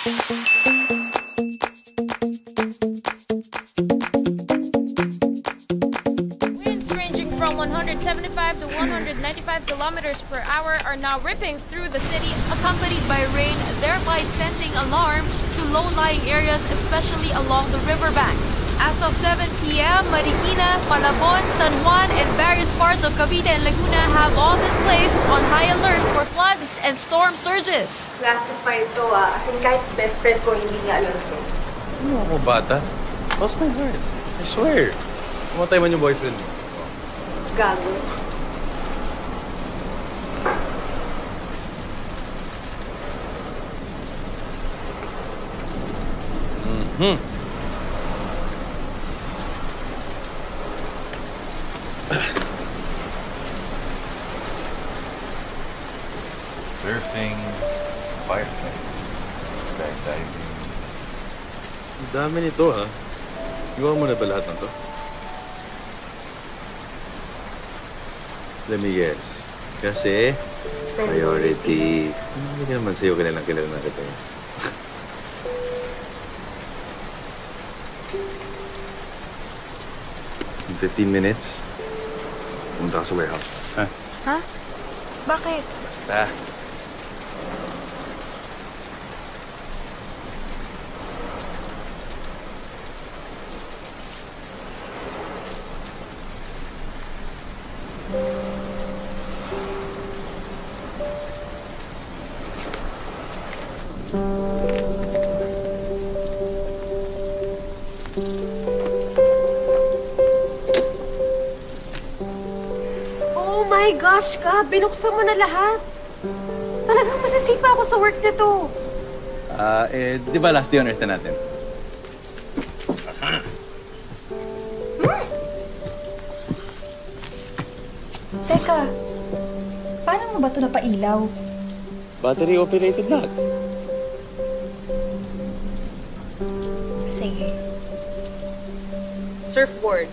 Winds ranging from 175 to 195 kilometers per hour are now ripping through the city, accompanied by rain, thereby sending alarm to low-lying areas, especially along the riverbanks. As of 7 p.m., Marikina, Malabon, San Juan, and various parts of Cavite and Laguna have all been placed on high alert for floods and storm surges. Classified to ah. As in, kahit best friend ko hindi niya alam to. Ano ako, bata? Cross my heart. I swear. Kumatay man yung boyfriend mo. Gago. Surfing, firefighting, skydiving. Ang dami nito, ha? Iwan mo na ba lahat ng to? Let me guess. Kasi, priorities. Hindi ka naman sa'yo kilalang kilala na kita. eh. In 15 minutes, pumunta ka sa warehouse. Ha? Ha? Bakit? Basta. Oh my gosh ka! Binuksan mo na lahat. Talagang masisipa ako sa work nito. Ah, eh, di ba last day on earth na natin? Teka, paano mo ba ito napailaw? Battery operated lahat. Surfboard.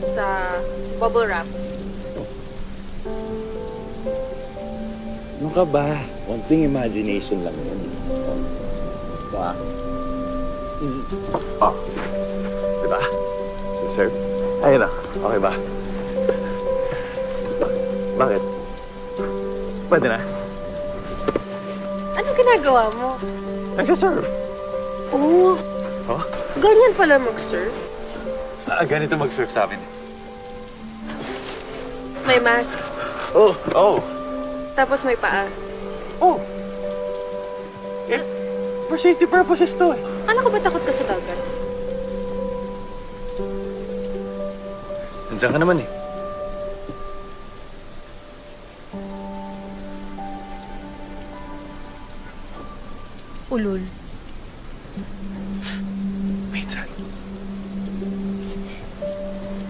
Sa bubble wrap. Ano ka ba? Konting imagination lang yun. Ba? Oh. Diba? Sir? Ayun na. Okay ba? Bakit? Pwede na. Ano ginagawa mo? Nagsa-surf. Oh, Oh? ganyan pala mag-surf. Ah, ganito mag-surf sa amin. May mask. Oh, oh, Tapos may paa. oh. Eh, for safety purposes to eh. Alam ko ba takot ka sa dagat? Nandiyan ka naman eh. Ulul.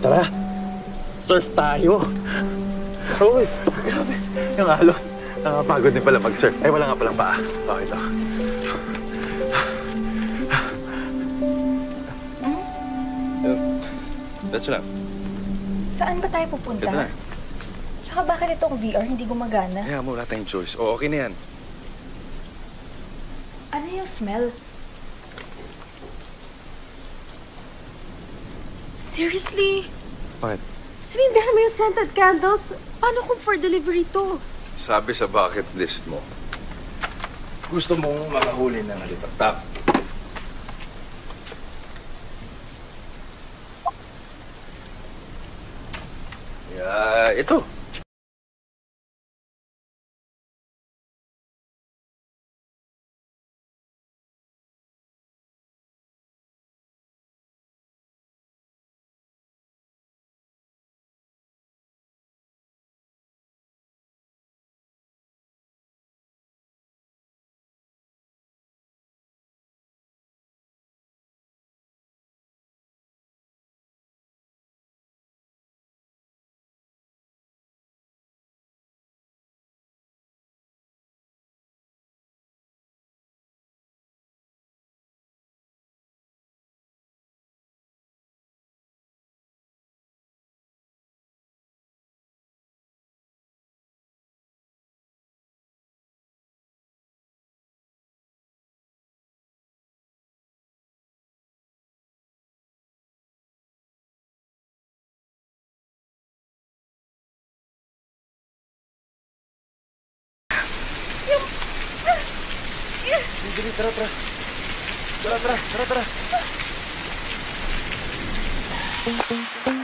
Tara, surf tayo. Uy, grabe. Yung alon. Nakapagod din pala mag-surf. Ay, wala nga palang paa. Okay to. That's lang. Saan ba tayo pupunta? Ito na. Tsaka bakit itong VR hindi gumagana? Kaya mo, wala tayong choice. O, okay na yan. Ano yung smell? Seriously? Bakit? Sinindihan mo yung scented candles? Paano kung for delivery to? Sabi sa bucket list mo, gusto mong makahuli ng halitaktak. Yeah, ito. Dali, dali, tara, tara. Tara, tara, tara, tara.